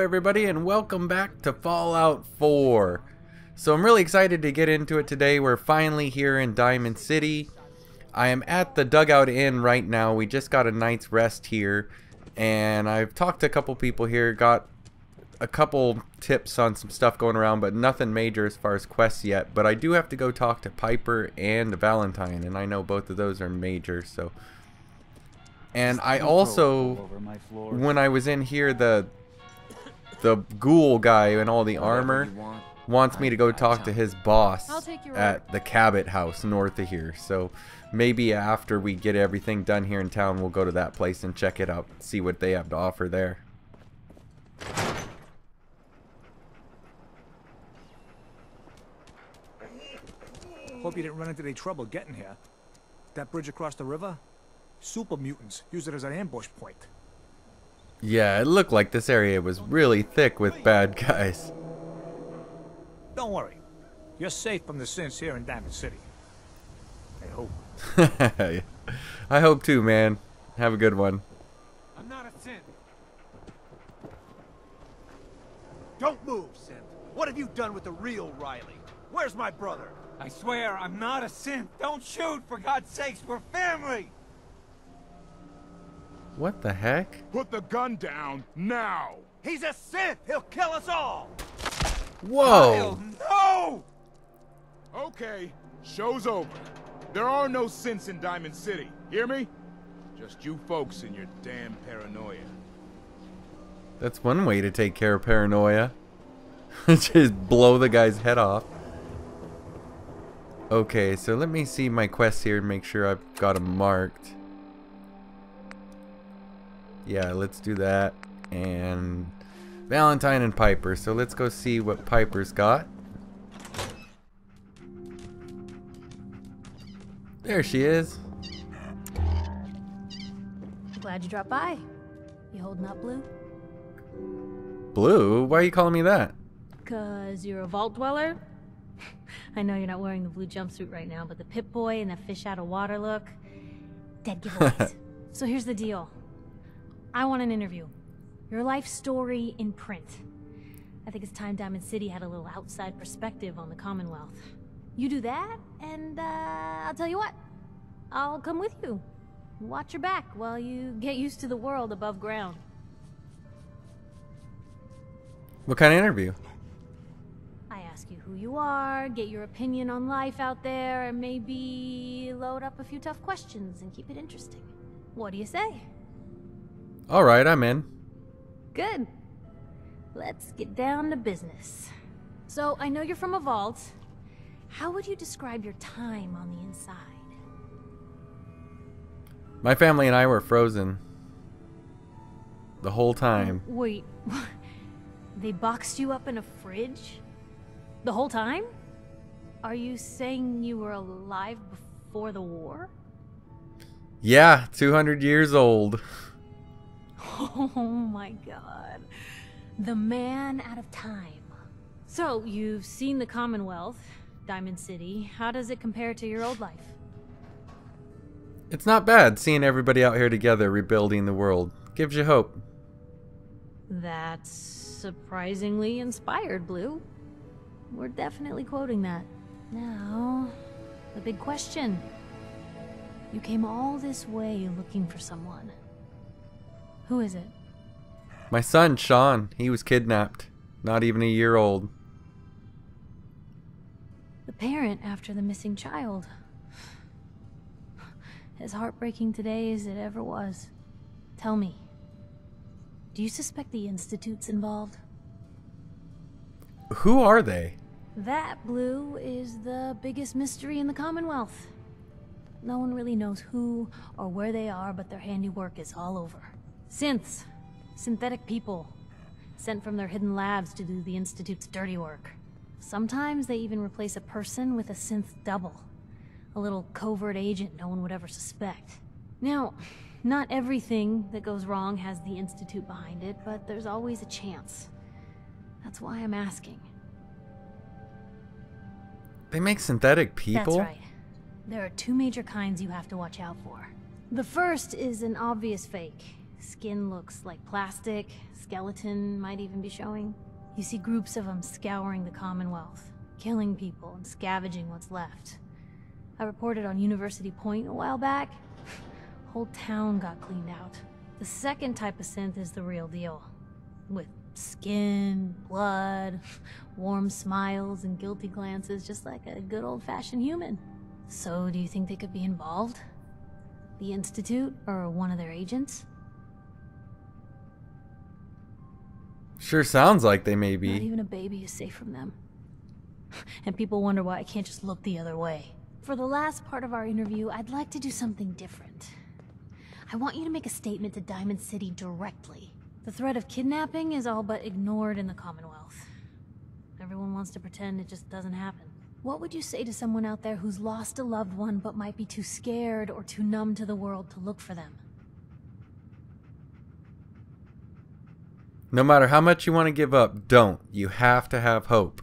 Everybody and welcome back to Fallout 4. So I'm really excited to get into it today. We're finally here in Diamond City. I am at the Dugout Inn right now. We just got a night's rest here. And I've talked to a couple people here, got a couple tips on some stuff going around, but nothing major as far as quests yet. But I do have to go talk to Piper and Valentine, and I know both of those are major, so... And I also, when I was in here, the the ghoul guy and all the armor wants me to go talk to his boss at the Cabot house north of here. So maybe after we get everything done here in town, we'll go to that place and check it out, see what they have to offer there. Hope you didn't run into any trouble getting here. That bridge across the river? Super mutants use it as an ambush point. Yeah, it looked like this area was really thick with bad guys. Don't worry. You're safe from the synths here in Diamond City. I hope. I hope too, man. Have a good one. I'm not a synth. Don't move, synth. What have you done with the real Riley? Where's my brother? I swear, I'm not a synth. Don't shoot, for God's sakes, we're family! What the heck? Put the gun down, now! He's a synth! He'll kill us all! Whoa! no! Okay, show's over. There are no synths in Diamond City, hear me? Just you folks and your damn paranoia. That's one way to take care of paranoia. Just blow the guy's head off. Okay, so let me see my quests here and make sure I've got them marked. Yeah, let's do that. And Valentine and Piper. So let's go see what Piper's got. There she is. Glad you dropped by. You holding up, Blue? Blue? Why are you calling me that? Cause you're a vault dweller? I know you're not wearing the blue jumpsuit right now, but the Pip-Boy and the fish out of water look... Dead giveaways. so here's the deal. I want an interview. Your life story in print. I think it's time Diamond City had a little outside perspective on the Commonwealth. You do that, and uh, I'll tell you what. I'll come with you. Watch your back while you get used to the world above ground. What kind of interview? I ask you who you are, get your opinion on life out there, and maybe load up a few tough questions and keep it interesting. What do you say? Alright, I'm in. Good. Let's get down to business. So, I know you're from a vault. How would you describe your time on the inside? My family and I were frozen. The whole time. Um, wait, they boxed you up in a fridge? The whole time? Are you saying you were alive before the war? Yeah, 200 years old. Oh my god. The man out of time. So, you've seen the Commonwealth, Diamond City. How does it compare to your old life? It's not bad seeing everybody out here together rebuilding the world. Gives you hope. That's surprisingly inspired, Blue. We're definitely quoting that. Now, the big question. You came all this way looking for someone. Who is it? My son, Sean. He was kidnapped. Not even a year old. The parent after the missing child. As heartbreaking today as it ever was. Tell me, do you suspect the Institute's involved? Who are they? That, Blue, is the biggest mystery in the Commonwealth. No one really knows who or where they are, but their handiwork is all over. Synths. Synthetic people. Sent from their hidden labs to do the Institute's dirty work. Sometimes they even replace a person with a synth double. A little covert agent no one would ever suspect. Now, not everything that goes wrong has the Institute behind it, but there's always a chance. That's why I'm asking. They make synthetic people? That's right. There are two major kinds you have to watch out for. The first is an obvious fake. Skin looks like plastic, skeleton might even be showing. You see groups of them scouring the Commonwealth, killing people and scavenging what's left. I reported on University Point a while back. Whole town got cleaned out. The second type of synth is the real deal. With skin, blood, warm smiles, and guilty glances, just like a good old fashioned human. So, do you think they could be involved? The Institute, or one of their agents? Sure sounds like they may be. Not even a baby is safe from them. And people wonder why I can't just look the other way. For the last part of our interview, I'd like to do something different. I want you to make a statement to Diamond City directly. The threat of kidnapping is all but ignored in the Commonwealth. Everyone wants to pretend it just doesn't happen. What would you say to someone out there who's lost a loved one but might be too scared or too numb to the world to look for them? No matter how much you want to give up, don't. You have to have hope.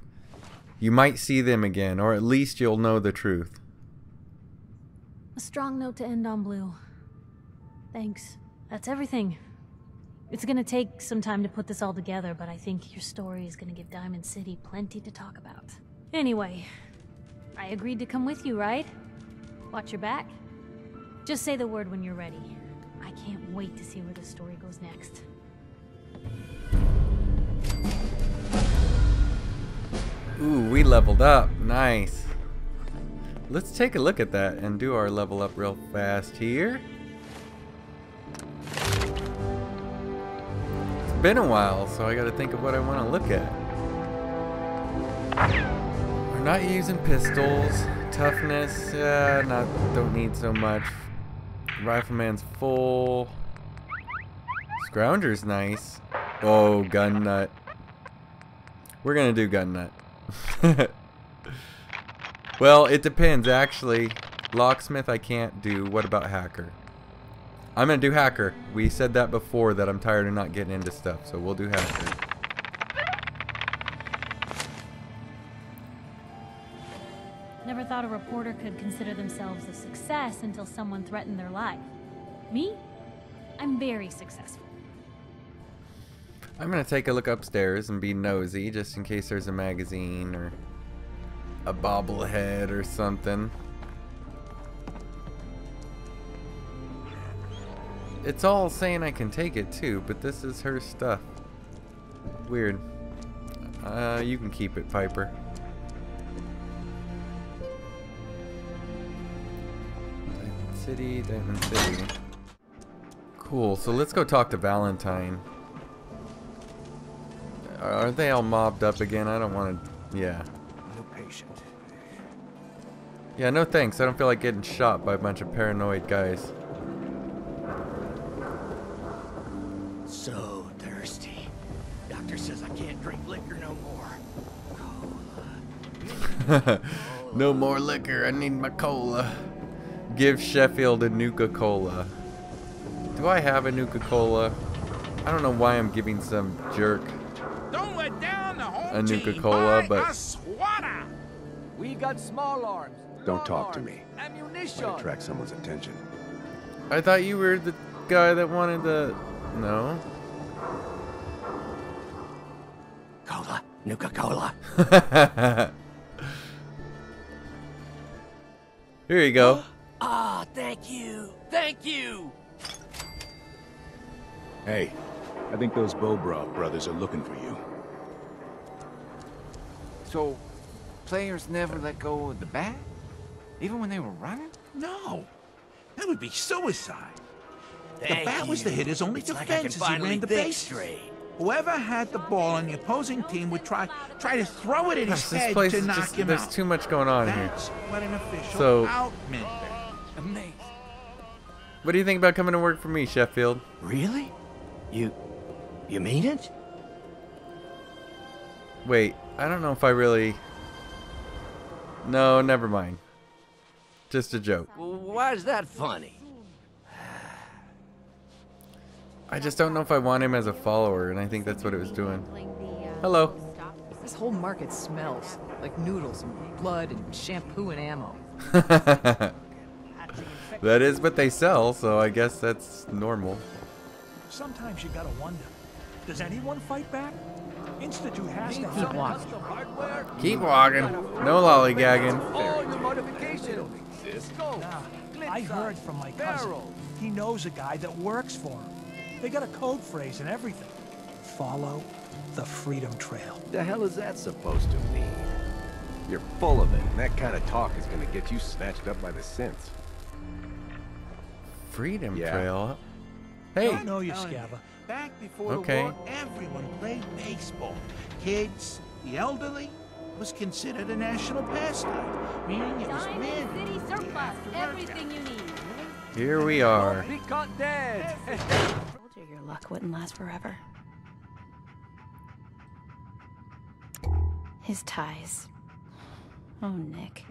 You might see them again, or at least you'll know the truth. A strong note to end on, Blue. Thanks. That's everything. It's gonna take some time to put this all together, but I think your story is gonna give Diamond City plenty to talk about. Anyway, I agreed to come with you, right? Watch your back. Just say the word when you're ready. I can't wait to see where the story goes next. Ooh, we leveled up. Nice. Let's take a look at that and do our level up real fast here. It's been a while, so I gotta think of what I want to look at. We're not using pistols. Toughness, uh, not don't need so much. Rifleman's full. Scrounger's nice. Oh, gun nut. We're gonna do gun nut. well, it depends actually. Locksmith I can't do. What about hacker? I'm gonna do hacker. We said that before that I'm tired of not getting into stuff, so we'll do hacker. Never thought a reporter could consider themselves a success until someone threatened their life. Me? I'm very successful. I'm gonna take a look upstairs and be nosy just in case there's a magazine or a bobblehead or something. It's all saying I can take it too, but this is her stuff. Weird. Uh, you can keep it, Piper. Diamond City, Diamond City. Cool, so let's go talk to Valentine. Are they all mobbed up again? I don't want to. Yeah. No patient. Yeah, no thanks. I don't feel like getting shot by a bunch of paranoid guys. So thirsty. Doctor says I can't drink liquor no more. no more liquor. I need my cola. Give Sheffield a Nuka Cola. Do I have a Nuka Cola? I don't know why I'm giving some jerk a Nuka team. Cola, but. We got small arms. Don't talk to me. Ammunition. Might attract someone's attention. I thought you were the guy that wanted the. No. Cola. Nuka Cola. Here you go. Ah, thank you. Thank you. Hey, I think those Bobrov brothers are looking for you. So, players never let go of the bat? Even when they were running? No. That would be suicide. Thank bat was the hitter's only it's defense can as he ran the think bases. straight. Whoever had the ball on the opposing team would try try to throw it at Gosh, his this head place to is knock just. him There's out. too much going on here. What an official So- out meant. Amazing. What do you think about coming to work for me, Sheffield? Really? You... you mean it? Wait, I don't know if I really. No, never mind. Just a joke. Why is that funny? I just don't know if I want him as a follower, and I think that's what it was doing. Hello. This whole market smells like noodles and blood and shampoo and ammo. that is what they sell, so I guess that's normal. Sometimes you gotta wonder, does anyone fight back? Institute has to Keep have walking. Keep walking. No lollygagging. All your modifications. Scopes, Nah, I heard from my cousin. He knows a guy that works for him. They got a code phrase and everything. Follow the Freedom Trail. The hell is that supposed to mean? You're full of it, and that kind of talk is gonna get you snatched up by the synths. Freedom Yeah. Trail. Hey, I know you, Scabba. Back before Okay. the war, everyone played baseball. Kids, the elderly, was considered a national pastime. Meaning it was men. City surplus. Everything you need. here we are. Be caught dead. Told you your luck wouldn't last forever. His ties. Oh, Nick.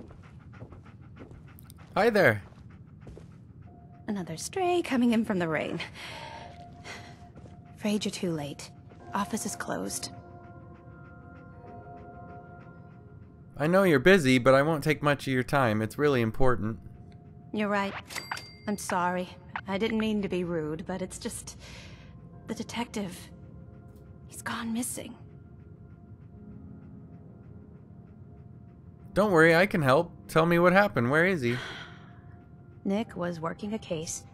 Hi there. Another stray coming in from the rain. Afraid you're too late. Office is closed. I know you're busy, but I won't take much of your time. It's really important. You're right. I'm sorry. I didn't mean to be rude, but it's just. The detective. He's gone missing. Don't worry, I can help. Tell me what happened. Where is he? Nick was working a case.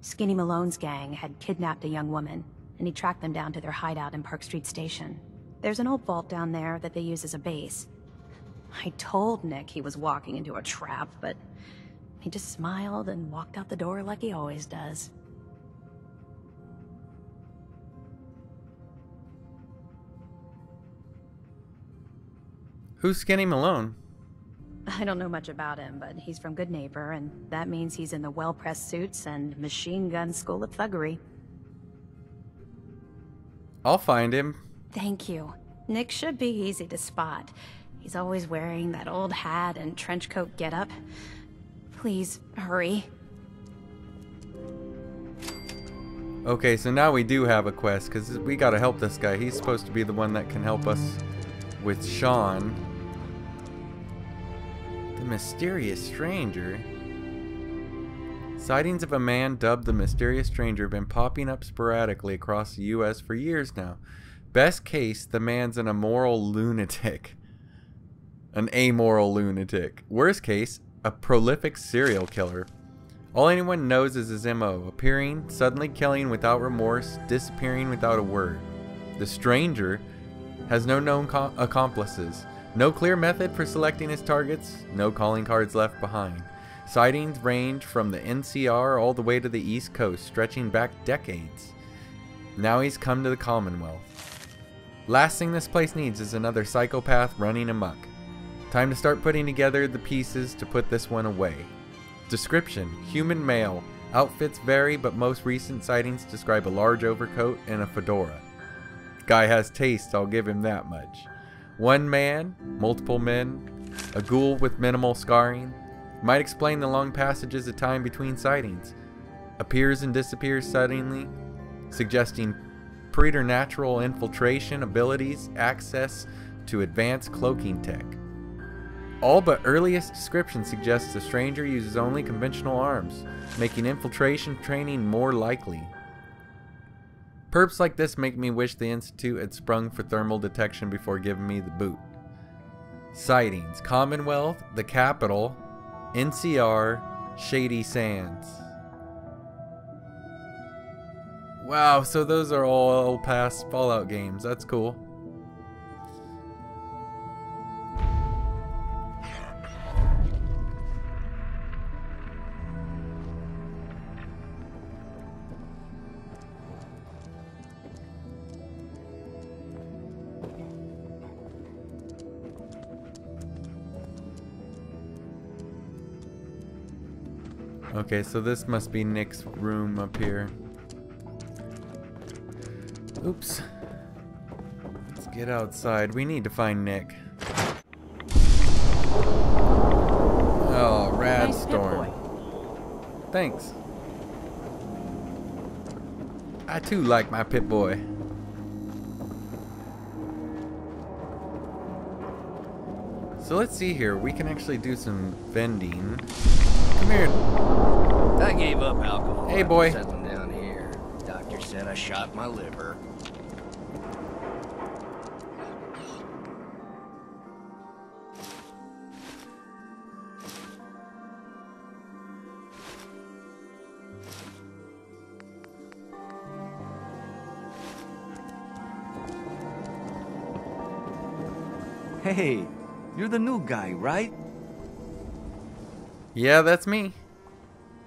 Skinny Malone's gang had kidnapped a young woman, and he tracked them down to their hideout in Park Street Station. There's an old vault down there that they use as a base. I told Nick he was walking into a trap, but he just smiled and walked out the door like he always does. Who's Skinny Malone? I don't know much about him, but he's from Goodneighbor, and that means he's in the well-pressed suits and machine gun school of thuggery. I'll find him. Thank you. Nick should be easy to spot. He's always wearing that old hat and trench coat getup. Please, hurry. Okay, so now we do have a quest, because we gotta help this guy. He's supposed to be the one that can help us with Sean. The mysterious stranger. Sightings of a man dubbed the Mysterious Stranger have been popping up sporadically across the U.S. for years now. Best case, the man's an immoral lunatic. An amoral lunatic. Worst case, a prolific serial killer. All anyone knows is his MO appearing, suddenly killing without remorse, disappearing without a word. The stranger has no known accomplices, no clear method for selecting his targets, no calling cards left behind. Sightings range from the NCR all the way to the East Coast, stretching back decades. Now he's come to the Commonwealth. Last thing this place needs is another psychopath running amok. Time to start putting together the pieces to put this one away. Description Human male. Outfits vary, but most recent sightings describe a large overcoat and a fedora. Guy has taste, I'll give him that much. One man, multiple men, a ghoul with minimal scarring. Might explain the long passages of time between sightings. Appears and disappears suddenly, suggesting preternatural infiltration abilities, access to advanced cloaking tech. All but earliest description suggests the stranger uses only conventional arms, making infiltration training more likely. Perps like this make me wish the Institute had sprung for thermal detection before giving me the boot. Sightings Commonwealth, the Capital, NCR, Shady Sands. Wow, so those are all past Fallout games. That's cool. Okay, so this must be Nick's room up here. Oops. Let's get outside. We need to find Nick. Oh, rad Nice storm. Thanks. I too like my Pip-Boy. So let's see here. We can actually do some vending. Come here. I gave up alcohol. Hey, boy. Settling down here. Doctor said I shot my liver. Hey, you're the new guy, right? Yeah, that's me.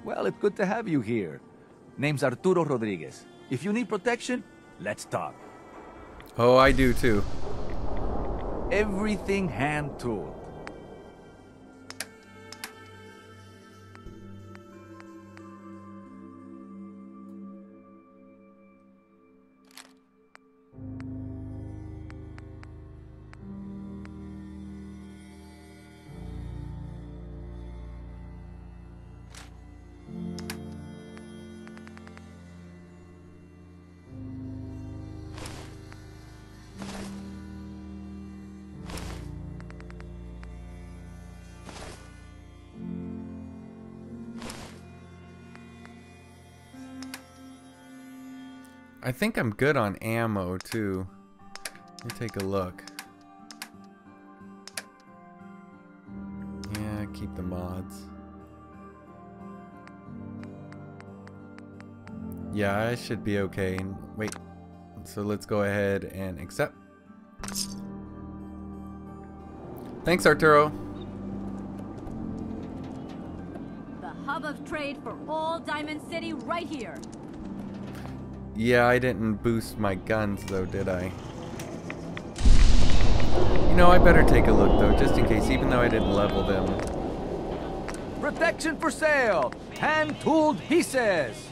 Well, it's good to have you here. Name's Arturo Rodriguez. If you need protection, let's talk. Oh, I do too. Everything hand-tooled. I think I'm good on ammo too. Let me take a look. Yeah, keep the mods. Yeah, I should be okay. Wait. So let's go ahead and accept. Thanks, Arturo. The hub of trade for all Diamond City right here. Yeah, I didn't boost my guns though, did I? You know, I better take a look though, just in case, even though I didn't level them. Protection for sale! Hand-tooled pieces!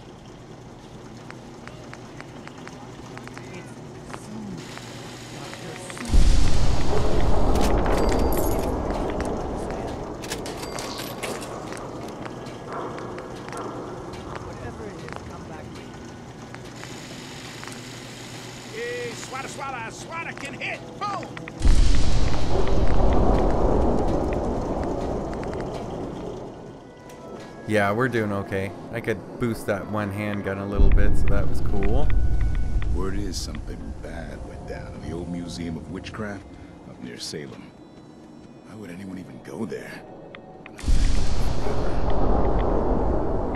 Yeah, we're doing okay. I could boost that one handgun a little bit, so that was cool. Word is something bad went down in the old Museum of Witchcraft up near Salem. Why would anyone even go there?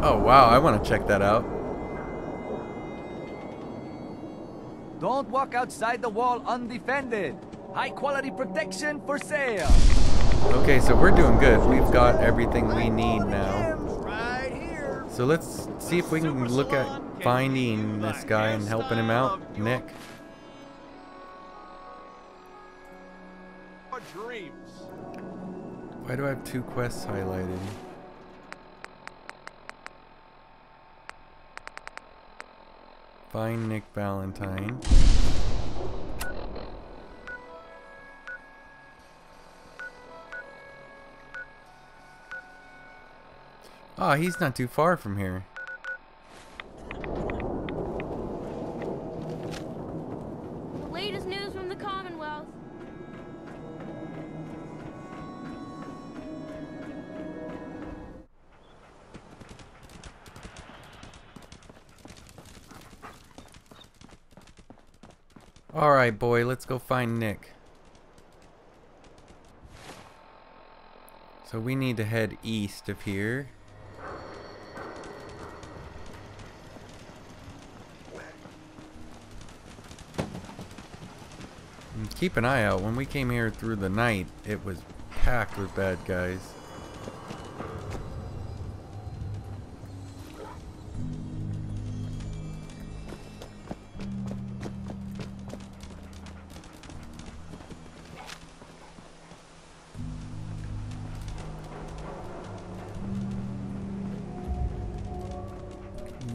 Oh wow, I want to check that out. Don't walk outside the wall undefended. High quality protection for sale. Okay, so we're doing good. We've got everything we need now. So let's see if we can look at finding this guy and helping him out. Nick. Why do I have two quests highlighted? Find Nick Valentine. Oh, he's not too far from here. The latest news from the Commonwealth. Alright, boy, let's go find Nick. So we need to head east of here. And keep an eye out. When we came here through the night, it was packed with bad guys.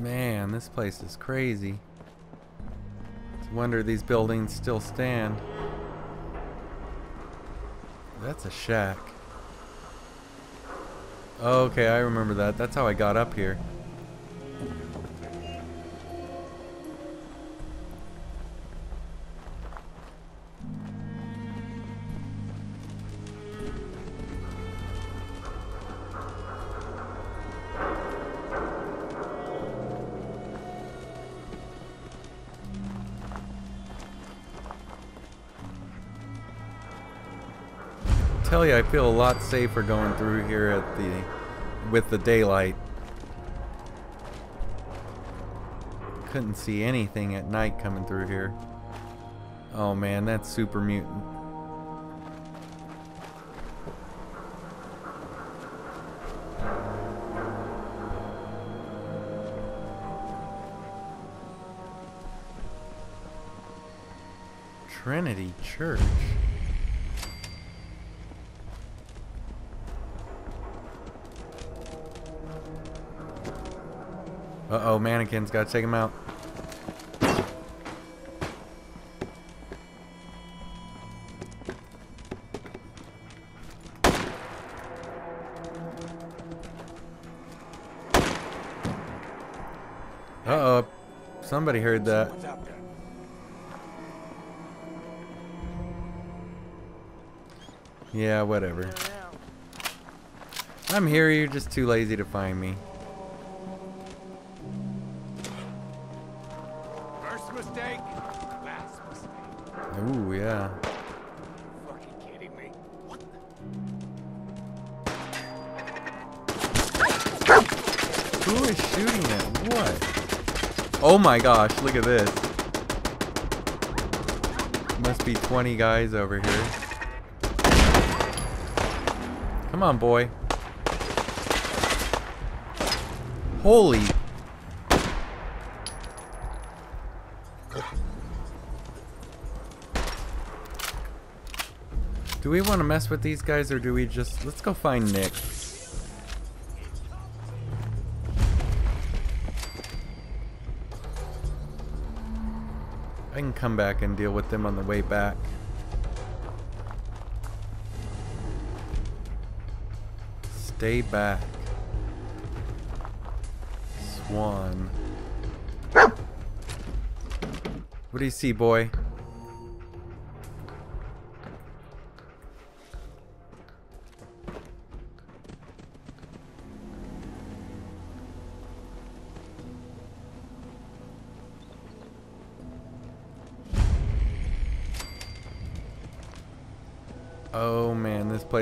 Man, this place is crazy. It's a wonder these buildings still stand. That's a shack. Okay, I remember that. That's how I got up here. I feel a lot safer going through here at the with the daylight. Couldn't see anything at night coming through here. Oh man, that's super mutant. Trinity Church. Uh-oh, mannequins. Gotta take him out. Uh-oh. Somebody heard that. Yeah, whatever. I'm here, you're just too lazy to find me. My gosh, look at this. Must be 20 guys over here. Come on, boy. Holy. Do we want to mess with these guys or do we just... Let's go find Nick. Can come back and deal with them on the way back. Stay back. Swan. What do you see, boy?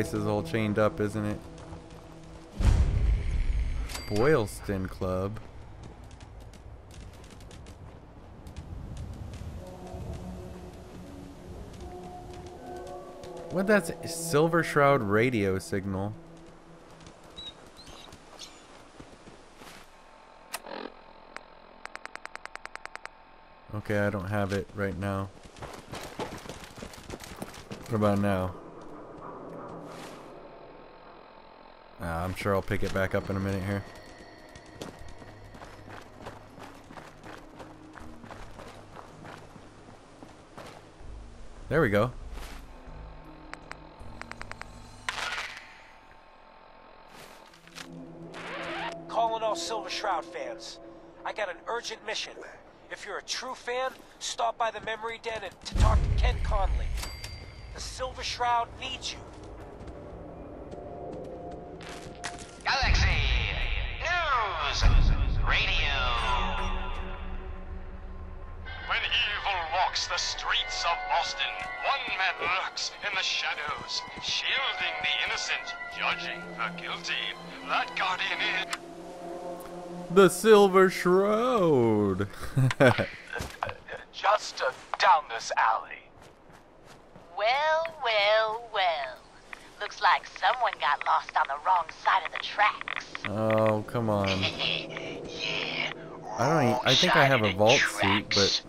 Place is all chained up, isn't it? Boylston Club. What that's Silver Shroud radio signal. Okay, I don't have it right now. What about now? Uh, I'm sure I'll pick it back up in a minute here. There we go. Calling all Silver Shroud fans. I got an urgent mission. If you're a true fan, stop by the Memory Den and to talk to Kent Connolly. The Silver Shroud needs you. Streets of Boston, one man lurks in the shadows, shielding the innocent, judging the guilty. That guardian is. The Silver Shroud. Just uh, down this alley. Well, well, well. Looks like someone got lost on the wrong side of the tracks. oh, come on. yeah, I don't. I think I have a vault suit, but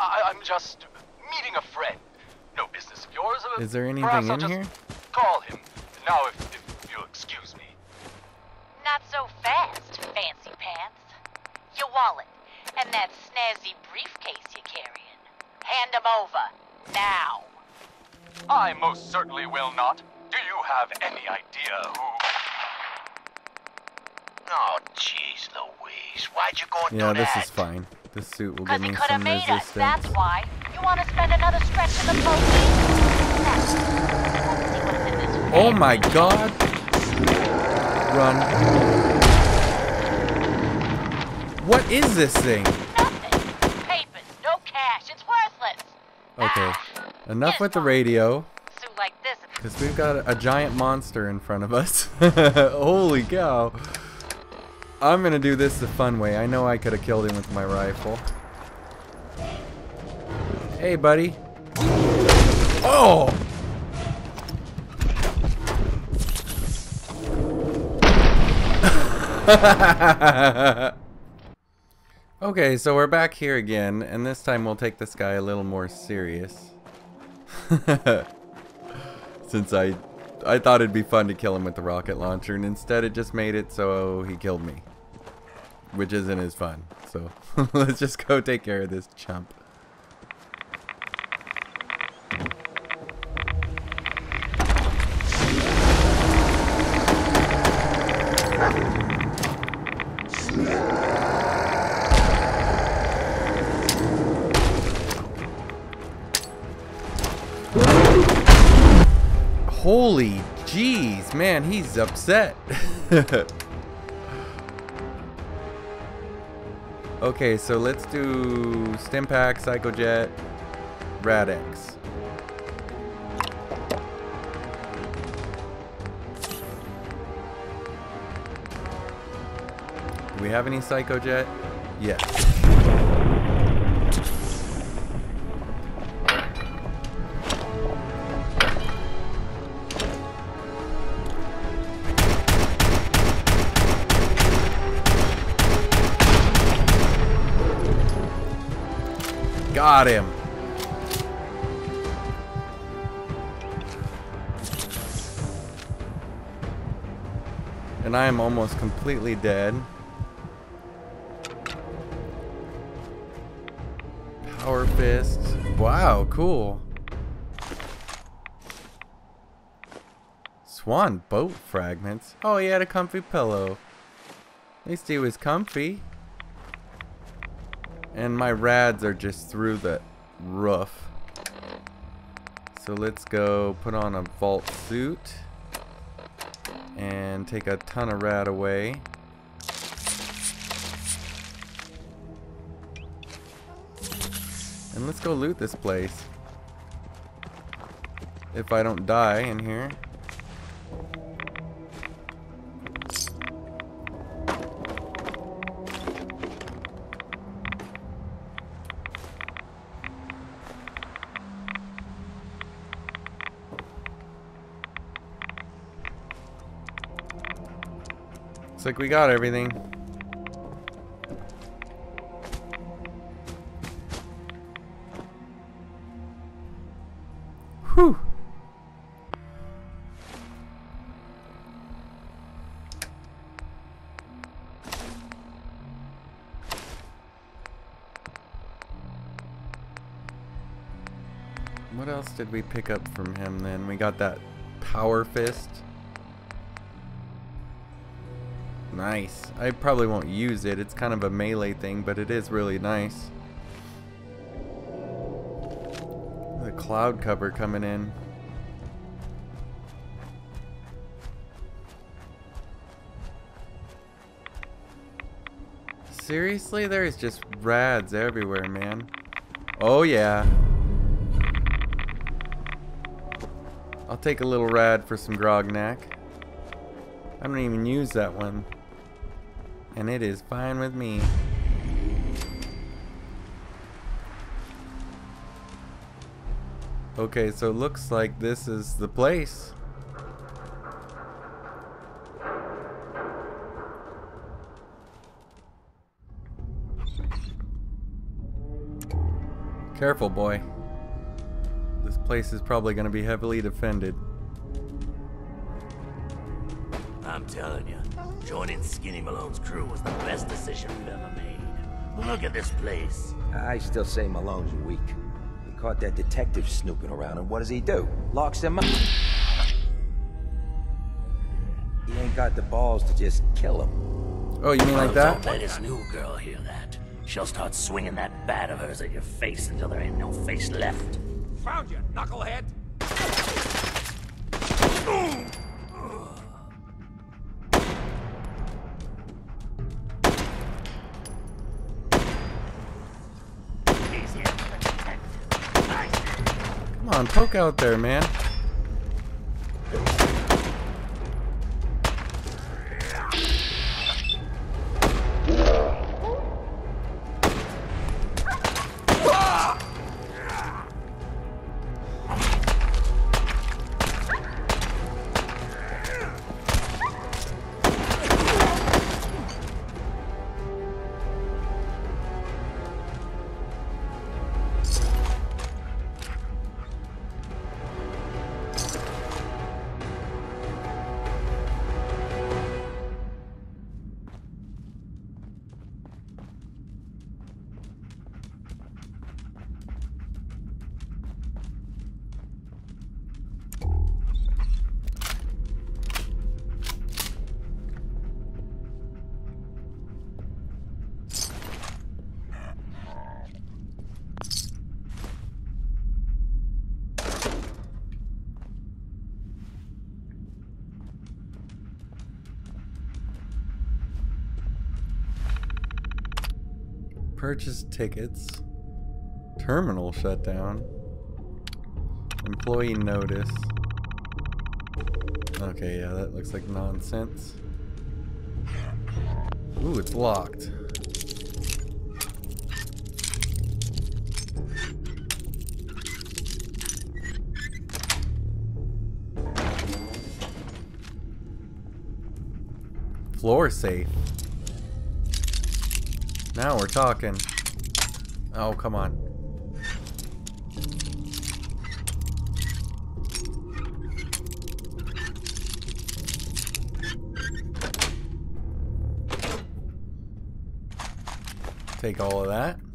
I- I'm just meeting a friend. No business of yours. uh, is there perhaps anything I'll in just here? Call him now, if, if you'll excuse me. Not so fast, fancy pants. Your wallet and that snazzy briefcase you're carrying. Hand 'em over. Now. I most certainly will not. Do you have any idea who? Oh, jeez Louise. Why'd you go Yeah, this is fine. This suit will give me some made us, resistance. that's why. You want to spend another stretch in the? Oh my god! Run. What is this thing? Nothing. Papers, no cash. It's worthless. Okay. Ah. Enough with the radio. Suit like this Because we've got a giant monster in front of us. Holy cow. I'm going to do this the fun way. I know I could have killed him with my rifle. Hey, buddy. Oh! okay, so we're back here again, and this time we'll take this guy a little more serious. Since I I thought it'd be fun to kill him with the rocket launcher, and instead it just made it so he killed me. Which isn't as fun. So let's just go take care of this chump. Upset. okay, so let's do Stimpak, Psychojet, Rad-X. Do we have any Psychojet? Yes. Got him. And I am almost completely dead. Power fist. Wow, cool. Swan boat fragments. Oh, he had a comfy pillow. At least he was comfy. And my rads are just through the roof. So let's go put on a vault suit. And take a ton of rad away. And let's go loot this place. If I don't die in here. Looks like we got everything. Whew. What else did we pick up from him then? We got that power fist. Nice. I probably won't use it. It's kind of a melee thing, but it is really nice. The cloud cover coming in. Seriously? There's just rads everywhere, man. Oh, yeah. I'll take a little rad for some grognak. I don't even use that one. And it is fine with me. Okay, so it looks like this is the place. Careful, boy. This place is probably going to be heavily defended. I'm telling you, joining Skinny Malone's crew was the best decision we've ever made. Look at this place. I still say Malone's weak. He caught that detective snooping around, and what does he do? Locks him up. He ain't got the balls to just kill him. Oh, you mean like that? Don't let his new girl hear that. She'll start swinging that bat of hers at your face until there ain't no face left. Found you, knucklehead! Poke out there, man. Purchase tickets. Terminal shutdown. Employee notice. Okay, yeah, that looks like nonsense. Ooh, it's locked. Floor safe. Now we're talking. Oh, come on. Take all of that.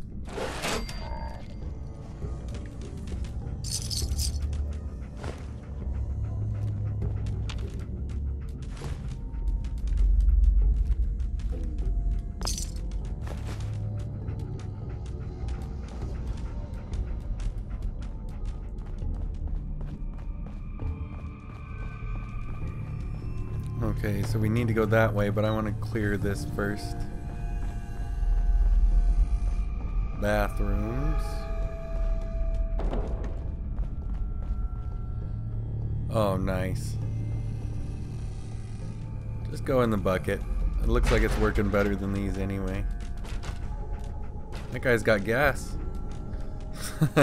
Okay, so we need to go that way, but I want to clear this first. Bathrooms. Oh, nice. Just go in the bucket. It looks like it's working better than these anyway. That guy's got gas.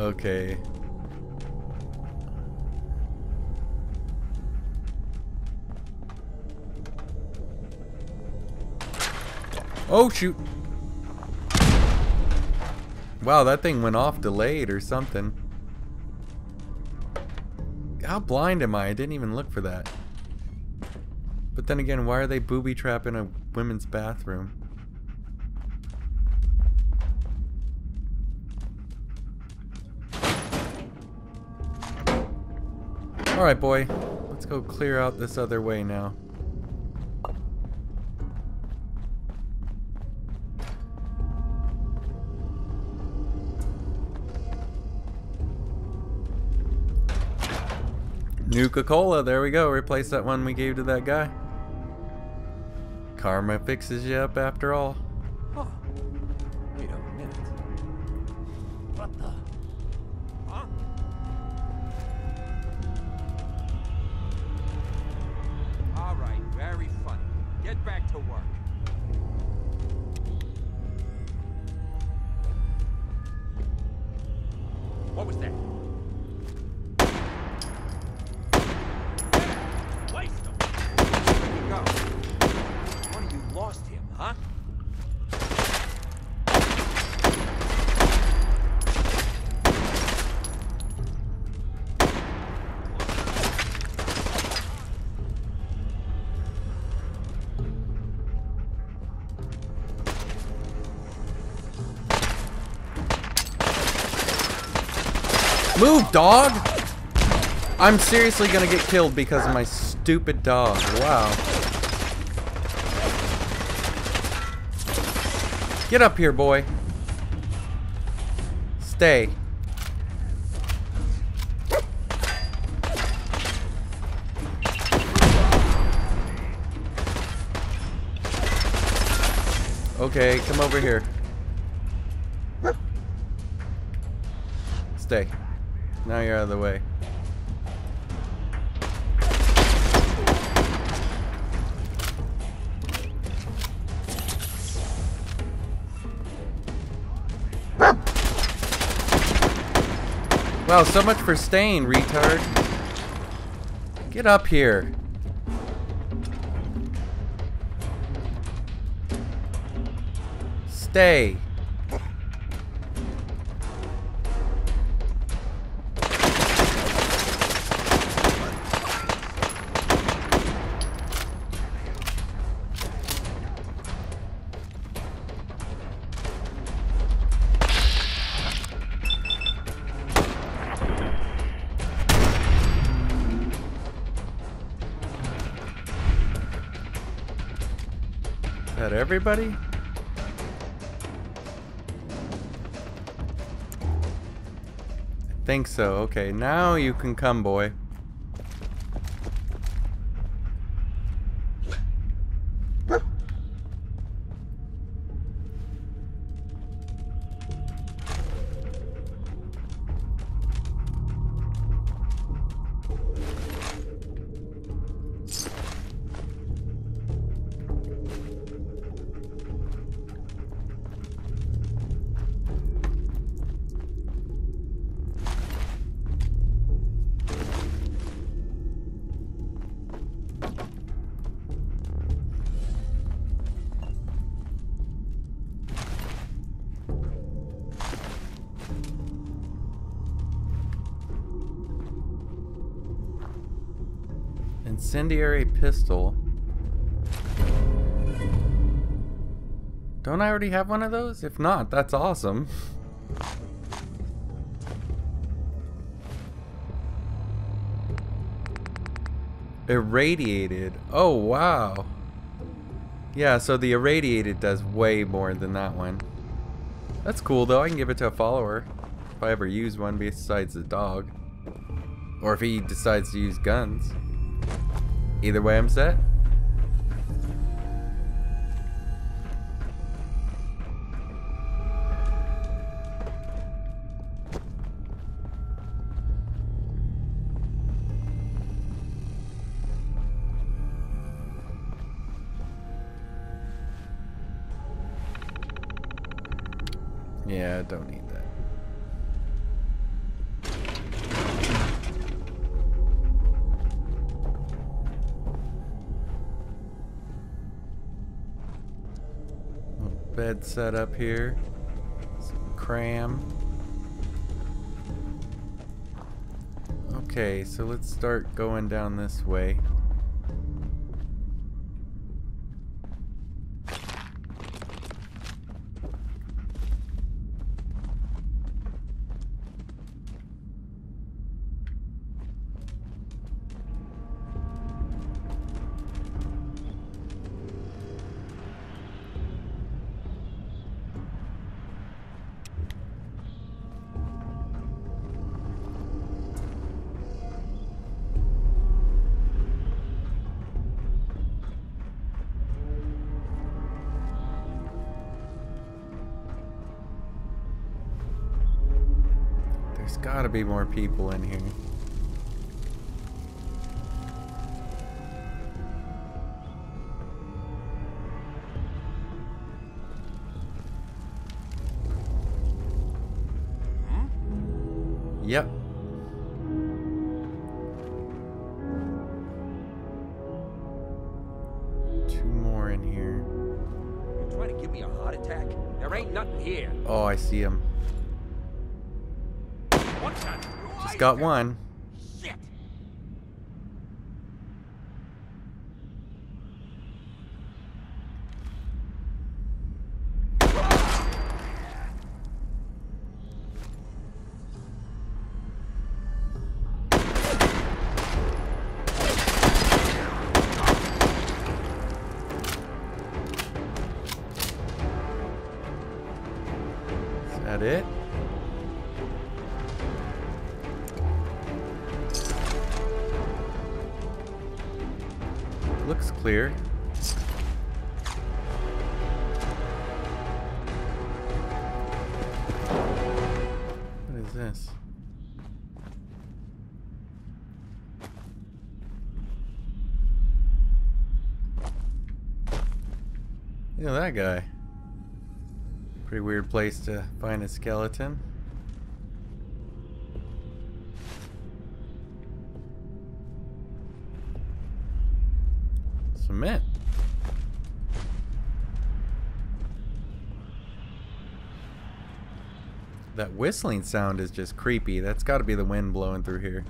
okay. Oh, shoot. Wow, that thing went off delayed or something. How blind am I? I didn't even look for that. But then again, why are they booby trapping a women's bathroom? Alright, boy. Let's go clear out this other way now. Nuka-Cola, there we go. Replace that one we gave to that guy. Karma fixes you up after all. Dog! I'm seriously gonna get killed because of my stupid dog. Wow. Get up here, boy. Stay. Okay, come over here. Stay. Now you're out of the way. Wow, so much for staying, retard. Get up here. Stay. Everybody? I think so. Okay, now you can come, boy. Already have one of those? If not, that's awesome. Irradiated. Oh, wow. Yeah, so the irradiated does way more than that one. That's cool though, I can give it to a follower. If I ever use one besides the dog. Or if he decides to use guns. Either way I'm set. Set up here. Some cram. Okay, so let's start going down this way. There's gotta be more people in here. Got one. This? Look at that guy. Pretty weird place to find a skeleton. Cement. That whistling sound is just creepy. That's got to be the wind blowing through here.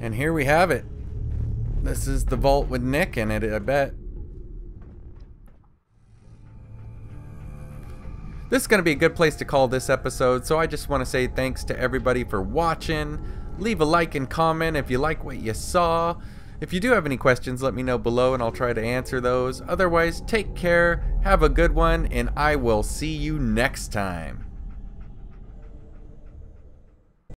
And here we have it. This is the vault with Nick in it, I bet. This is going to be a good place to call this episode, so I just want to say thanks to everybody for watching. Leave a like and comment if you like what you saw. If you do have any questions, let me know below and I'll try to answer those. Otherwise, take care, have a good one, and I will see you next time.